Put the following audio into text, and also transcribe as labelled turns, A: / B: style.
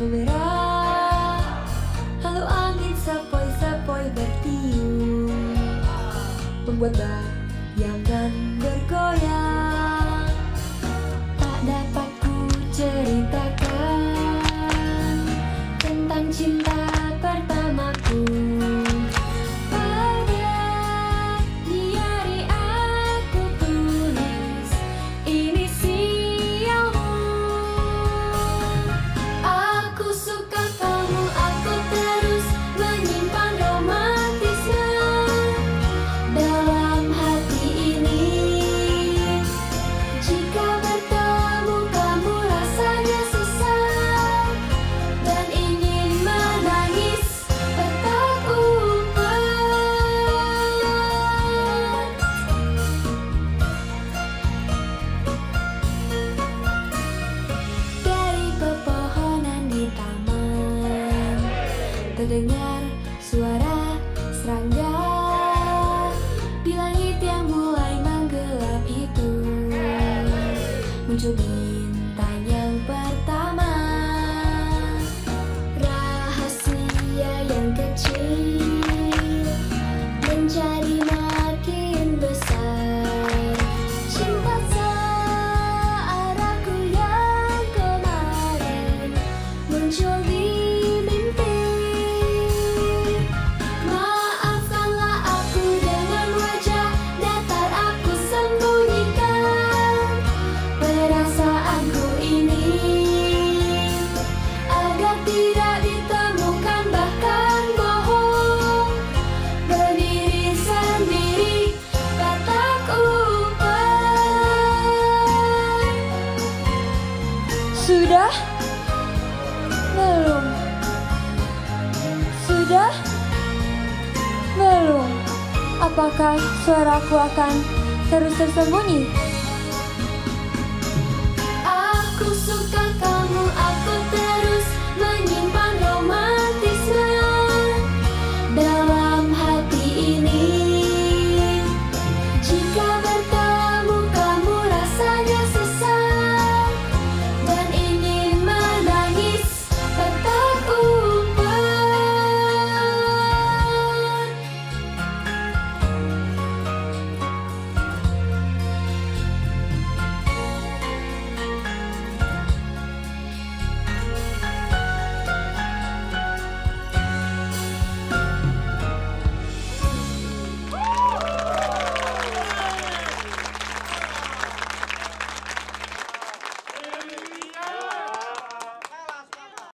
A: bergerak Lalu angin sepoi-sepoi bertiup Membuat bayangan bergoyang. Terdengar suara serangga Di langit yang mulai menggelap itu. Muncul bintang yang pertama Rahasia yang kecil Menjadi makin besar. Cinta searahku yang kemarin Muncul
B: Sudah? Belum. Sudah? Belum. Apakah suaraku akan terus tersembunyi?